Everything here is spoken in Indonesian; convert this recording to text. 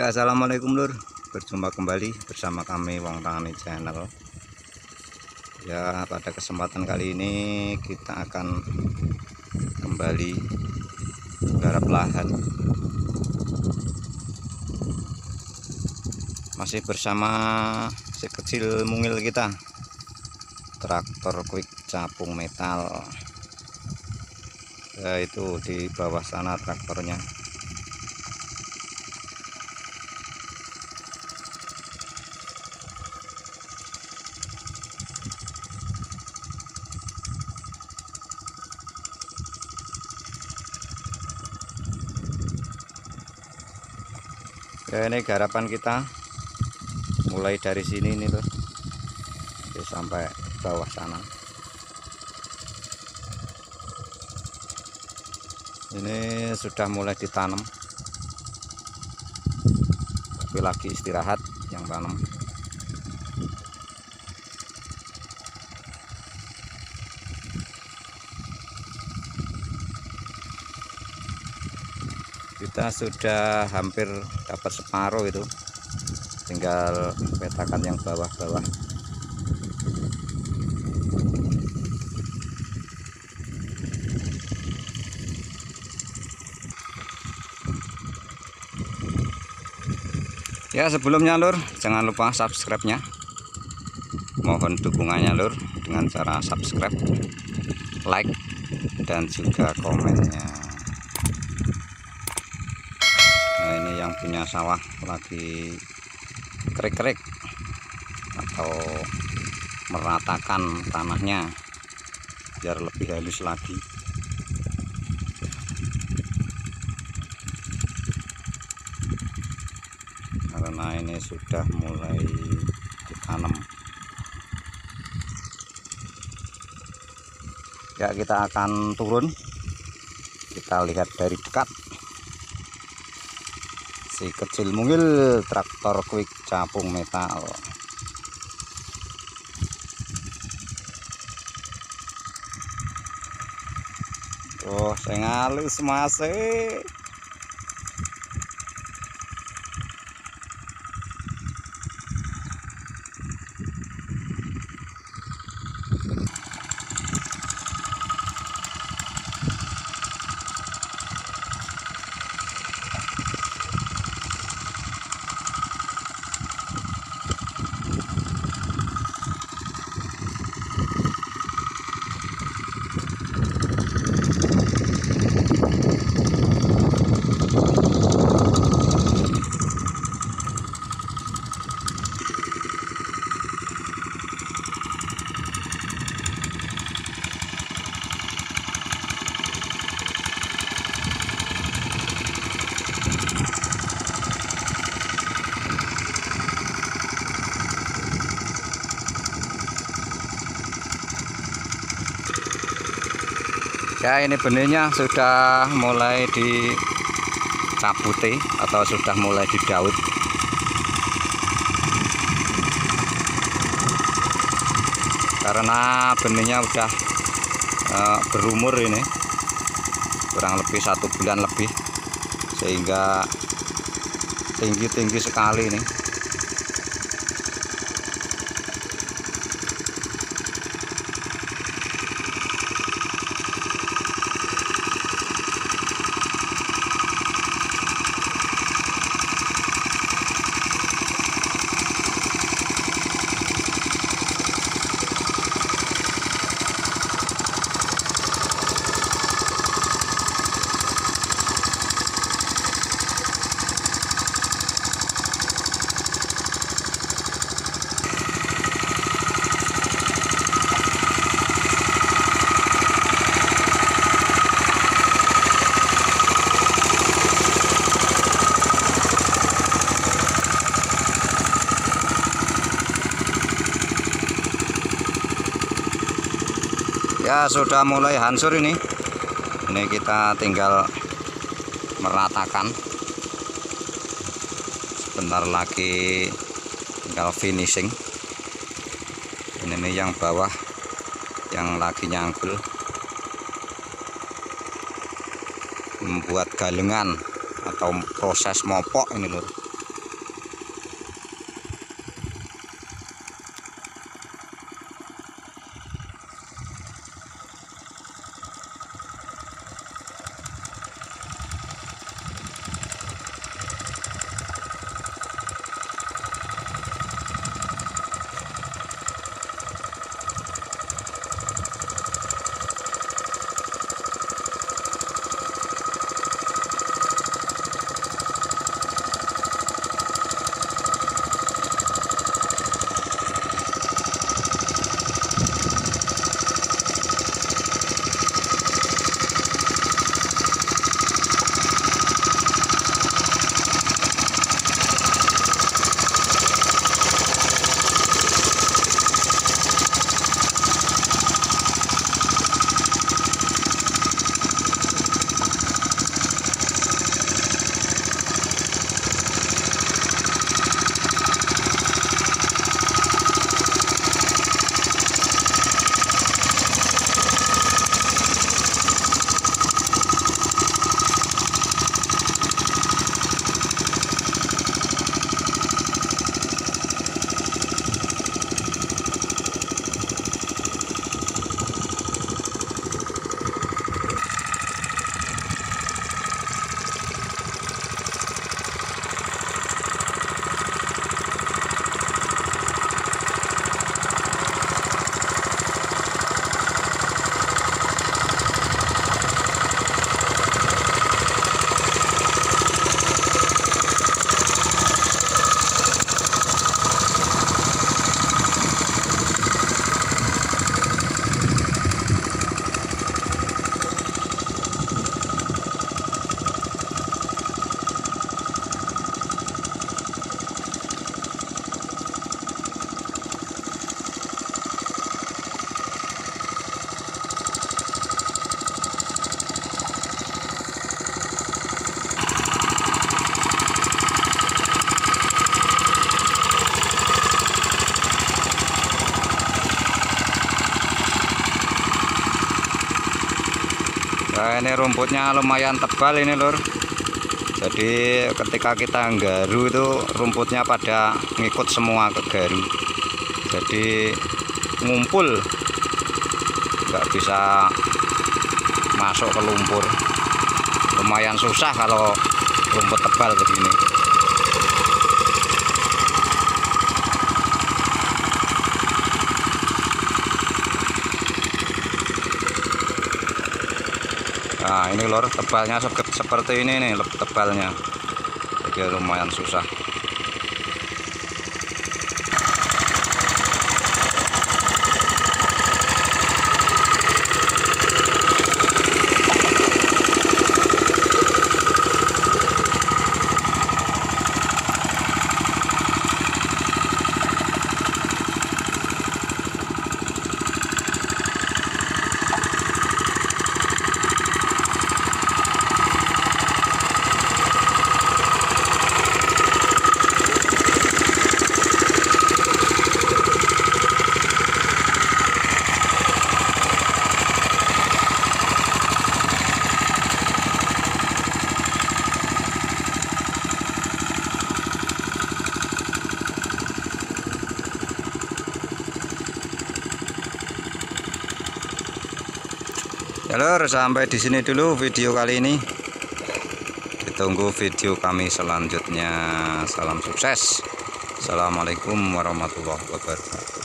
Ya assalamualaikum lur. Berjumpa kembali bersama kami Wong Tani Channel. Ya pada kesempatan kali ini kita akan kembali garap lahan masih bersama si kecil mungil kita traktor quick capung metal. Ya itu di bawah sana traktornya ya ini garapan kita. Mulai dari sini nih loh Oke, sampai bawah sana. Ini sudah mulai ditanam. Tapi lagi istirahat yang tanam kita sudah hampir dapat separuh itu. Tinggal petakan yang bawah-bawah. Ya sebelumnya lur jangan lupa subscribe nya mohon dukungannya lur dengan cara subscribe like dan juga komennya nah ini yang punya sawah lagi kerik-kerik atau meratakan tanahnya biar lebih halus lagi. Karena ini sudah mulai ditanam. Ya kita akan turun. Kita lihat dari dekat si kecil. Mungil traktor quick capung metal. Oh, saya ngalus masih ya ini benihnya sudah mulai dicabuti atau sudah mulai didaut. Karena benihnya udah uh, berumur ini kurang lebih satu bulan lebih sehingga tinggi-tinggi sekali ini ya sudah mulai hancur ini. Ini kita tinggal meratakan. Sebentar lagi tinggal finishing. Ini nih yang bawah yang lagi nyangkul membuat galengan atau proses mopok ini loh ini rumputnya lumayan tebal ini lur. Jadi ketika kita nggaru itu rumputnya pada ngikut semua ke garu. Jadi ngumpul nggak bisa masuk ke lumpur. Lumayan susah kalau rumput tebal begini nah ini lor tebalnya sep- seperti ini nih tebalnya. Jadi lumayan susah Ya lor, sampai di sini dulu video kali ini. Ditunggu video kami selanjutnya. Salam sukses. Assalamualaikum warahmatullahi wabarakatuh.